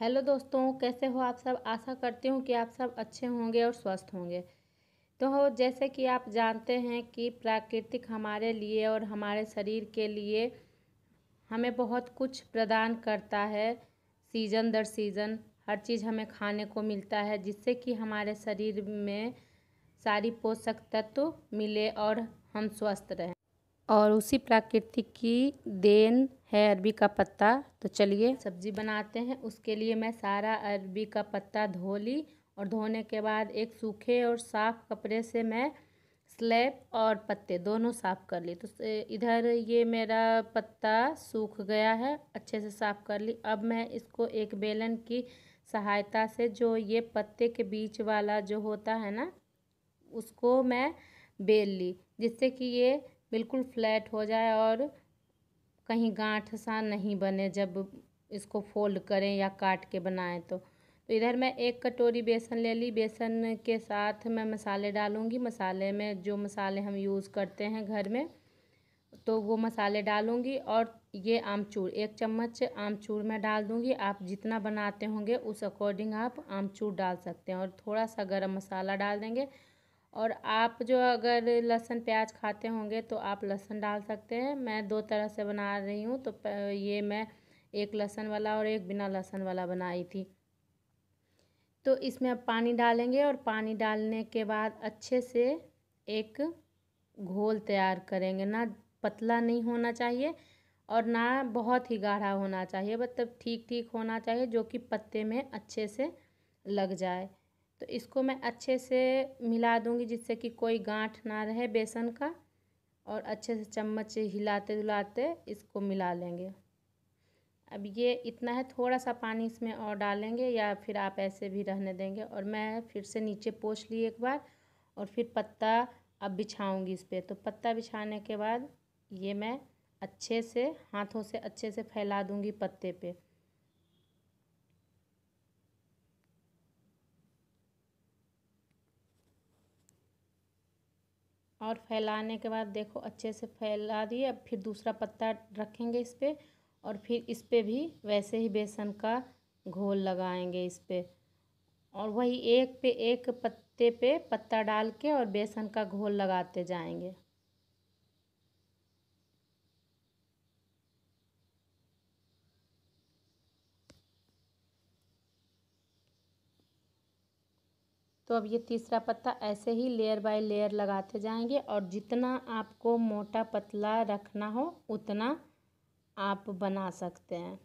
Hello दोस्तों, कैसे हो आप सब? आशा करती हूँ कि आप सब अच्छे होंगे और स्वस्थ होंगे। तो जैसे कि आप जानते हैं कि प्राकृतिक हमारे लिए और हमारे शरीर के लिए हमें बहुत कुछ प्रदान करता है, सीज़न दर सीज़न। हर चीज़ हमें खाने को मिलता है, जिससे कि हमारे शरीर में सारी पोषक तत्व मिले और हम स्वस्थ रहें। और उसी प्राकृतिक की देन है अरबी का पत्ता। तो चलिए सब्ज़ी बनाते हैं। उसके लिए मैं सारा अरबी का पत्ता धो ली और धोने के बाद एक सूखे और साफ़ कपड़े से मैं स्लैब और पत्ते दोनों साफ़ कर ली। तो इधर ये मेरा पत्ता सूख गया है, अच्छे से साफ़ कर ली। अब मैं इसको एक बेलन की सहायता से जो ये पत्ते के बीच वाला जो होता है ना, उसको मैं बेल ली, जिससे कि ये बिल्कुल फ्लैट हो जाए और कहीं गांठ सा नहीं बने जब इसको फोल्ड करें या काट के बनाएँ तो। तो इधर मैं एक कटोरी बेसन ले ली। बेसन के साथ मैं मसाले डालूँगी। मसाले में जो मसाले हम यूज़ करते हैं घर में तो वो मसाले डालूँगी और ये आमचूर, एक चम्मच आमचूर मैं डाल दूँगी। आप जितना बनाते होंगे उस अकॉर्डिंग आप आमचूर डाल सकते हैं और थोड़ा सा गरम मसाला डाल देंगे। और आप जो अगर लहसुन प्याज खाते होंगे तो आप लहसुन डाल सकते हैं। मैं दो तरह से बना रही हूँ तो ये मैं एक लहसुन वाला और एक बिना लहसुन वाला बनाई थी। तो इसमें अब पानी डालेंगे और पानी डालने के बाद अच्छे से एक घोल तैयार करेंगे। ना पतला नहीं होना चाहिए और ना बहुत ही गाढ़ा होना चाहिए मतलब ठीक ठीक होना चाहिए जो कि पत्ते में अच्छे से लग जाए। तो इसको मैं अच्छे से मिला दूँगी जिससे कि कोई गांठ ना रहे बेसन का और अच्छे से चम्मच हिलाते हिलाते इसको मिला लेंगे। अब ये इतना है, थोड़ा सा पानी इसमें और डालेंगे या फिर आप ऐसे भी रहने देंगे। और मैं फिर से नीचे पोछ ली एक बार और फिर पत्ता अब बिछाऊँगी इस पर तो पत्ता बिछाने के बाद ये मैं अच्छे से, हाथों से अच्छे से फैला दूँगी पत्ते पे। और फैलाने के बाद देखो अच्छे से फैला दिए। अब फिर दूसरा पत्ता रखेंगे इस पर और फिर इस पर भी वैसे ही बेसन का घोल लगाएँगे इस पर और वही एक पे, एक पत्ते पे पत्ता डाल के और बेसन का घोल लगाते जाएँगे। तो अब ये तीसरा पत्ता ऐसे ही लेयर बाय लेयर लगाते जाएँगे और जितना आपको मोटा पतला रखना हो, उतना आप बना सकते हैं।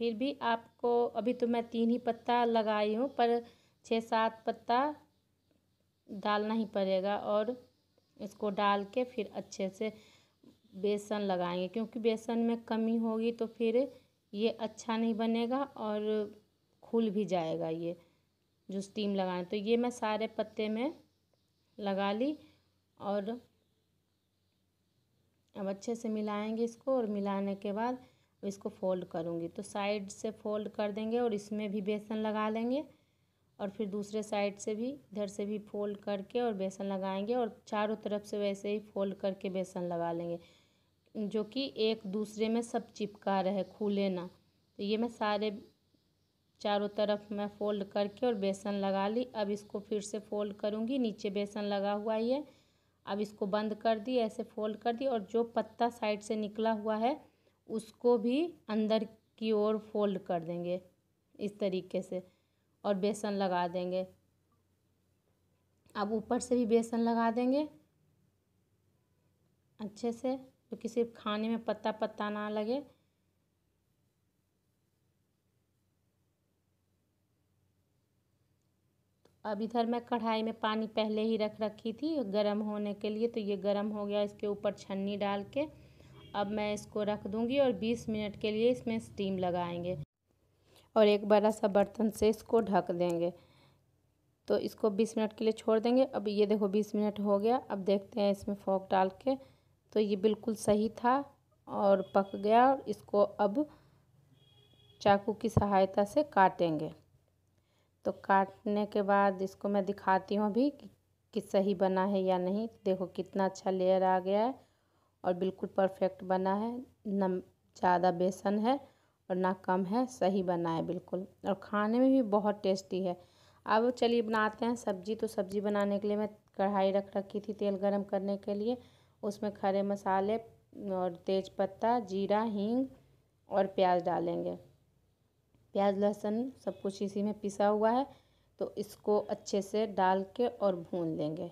फिर भी आपको, अभी तो मैं तीन ही पत्ता लगाई हूँ, पर छः सात पत्ता डालना ही पड़ेगा और इसको डाल के फिर अच्छे से बेसन लगाएँगे। क्योंकि बेसन में कमी होगी तो फिर ये अच्छा नहीं बनेगा और खुल भी जाएगा ये। जो स्टीम लगाना तो ये मैं सारे पत्ते में लगा ली और अब अच्छे से मिलाएँगे इसको और मिलाने के बाद इसको फोल्ड करूँगी। तो साइड से फोल्ड कर देंगे और इसमें भी बेसन लगा लेंगे और फिर दूसरे साइड से भी, इधर से भी फोल्ड करके और बेसन लगाएँगे और चारों तरफ़ से वैसे ही फोल्ड करके बेसन लगा लेंगे, जो कि एक दूसरे में सब चिपका रहे, खुले ना। तो ये मैं सारे चारों तरफ़ मैं फ़ोल्ड करके और बेसन लगा ली। अब इसको फिर से फ़ोल्ड करूँगी। नीचे बेसन लगा हुआ ही है। अब इसको बंद कर दी, ऐसे फ़ोल्ड कर दी और जो पत्ता साइड से निकला हुआ है, उसको भी अंदर की ओर फोल्ड कर देंगे इस तरीके से और बेसन लगा देंगे। अब ऊपर से भी बेसन लगा देंगे। अच्छे से तो सिर्फ़ खाने में पत्ता पत्ता ना लगे। अब इधर मैं कढ़ाई में पानी पहले ही रख रखी थी गर्म होने के लिए तो ये गर्म हो गया। इसके ऊपर छन्नी डाल के अब मैं इसको रख दूँगी और बीस मिनट के लिए इसमें स्टीम लगाएँगे और एक बड़ा सा बर्तन से इसको ढक देंगे। तो इसको बीस मिनट के लिए छोड़ देंगे। अब ये देखो बीस मिनट हो गया। अब देखते हैं इसमें फोक डाल के। तो ये बिल्कुल सही था और पक गया इसको अब चाकू की सहायता से काटेंगे। तो काटने के बाद इसको मैं दिखाती हूँ अभी कि सही बना है या नहीं। देखो कितना अच्छा लेयर आ गया है और बिल्कुल परफेक्ट बना है। न ज़्यादा बेसन है और ना कम है, सही बना है बिल्कुल। और खाने में भी बहुत टेस्टी है। अब चलिए बनाते हैं सब्ज़ी। तो सब्ज़ी बनाने के लिए मैं कढ़ाई रख रखी थी तेल गरम करने के लिए। उसमें खड़े मसाले और तेज पत्ता, जीरा, हींग और प्याज डालेंगे। प्याज, लहसुन सब कुछ इसी में पिसा हुआ है तो इसको अच्छे से डाल के और भून लेंगे।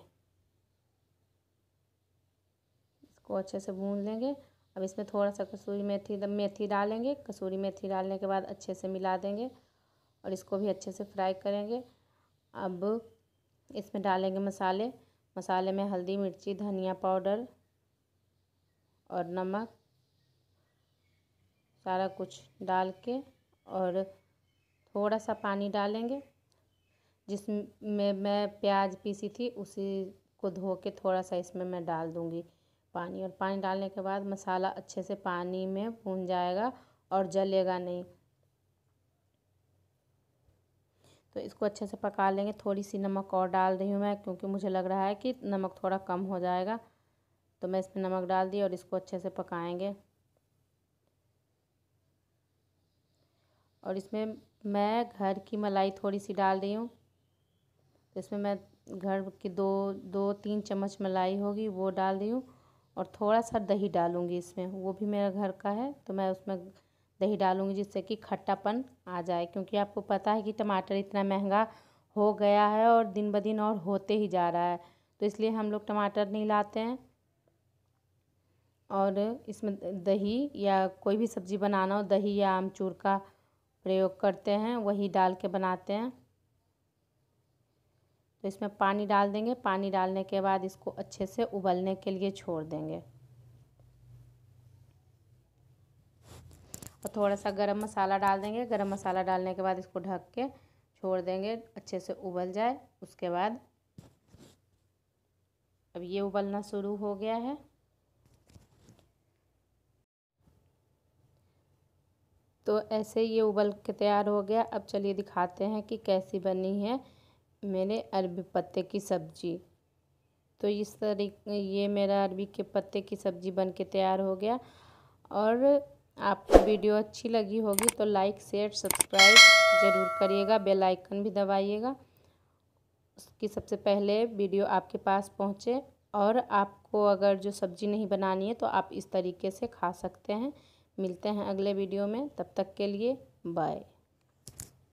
इसको अच्छे से भून लेंगे। अब इसमें थोड़ा सा कसूरी मेथी मेथी डालेंगे। कसूरी मेथी डालने के बाद अच्छे से मिला देंगे और इसको भी अच्छे से फ्राई करेंगे। अब इसमें डालेंगे मसाले। मसाले में हल्दी, मिर्ची, धनिया पाउडर और नमक, सारा कुछ डाल के और थोड़ा सा पानी डालेंगे, जिसमें मैं प्याज पीसी थी, उसी को धो के थोड़ा सा इसमें मैं डाल दूँगी पानी। और पानी डालने के बाद मसाला अच्छे से पानी में भून जाएगा और जलेगा नहीं। तो इसको अच्छे से पका लेंगे। थोड़ी सी नमक और डाल रही हूँ मैं, क्योंकि मुझे लग रहा है कि नमक थोड़ा कम हो जाएगा। तो मैं इसमें नमक डाल दी और इसको अच्छे से पकाएँगे। और इसमें मैं घर की मलाई थोड़ी सी डाल रही हूँ। तो इसमें मैं घर की दो दो, तीन चम्मच मलाई होगी, वो डाल रही हूँ और थोड़ा सा दही डालूँगी इसमें। वो भी मेरा घर का है तो मैं उसमें दही डालूँगी जिससे कि खट्टापन आ जाए, क्योंकि आपको पता है कि टमाटर इतना महँगा हो गया है और दिन ब दिन और होते ही जा रहा है। तो इसलिए हम लोग टमाटर नहीं लाते हैं। और इसमें दही या कोई भी सब्ज़ी बनाना हो, दही या आमचूर का प्रयोग करते हैं, वही डाल के बनाते हैं। तो इसमें पानी डाल देंगे। पानी डालने के बाद इसको अच्छे से उबलने के लिए छोड़ देंगे। और थोड़ा सा गरम मसाला डाल देंगे। गरम मसाला डालने के बाद इसको ढक के छोड़ देंगे। अच्छे से उबल जाए। उसके बाद अब ये उबलना शुरू हो गया है। तो ऐसे ये उबल के तैयार हो गया। अब चलिए दिखाते हैं कि कैसी बनी है मेरे अरबी पत्ते की सब्ज़ी। तो इस तरीके, ये मेरा अरबी के पत्ते की सब्ज़ी बन के तैयार हो गया। और आपको वीडियो अच्छी लगी होगी तो लाइक, शेयर, सब्सक्राइब ज़रूर करिएगा। बेल आइकन भी दबाइएगा उसकी सबसे पहले वीडियो आपके पास पहुँचे। और आपको अगर जो सब्ज़ी नहीं बनानी है तो आप इस तरीके से खा सकते हैं। मिलते हैं अगले वीडियो में तब तक के लिए बाय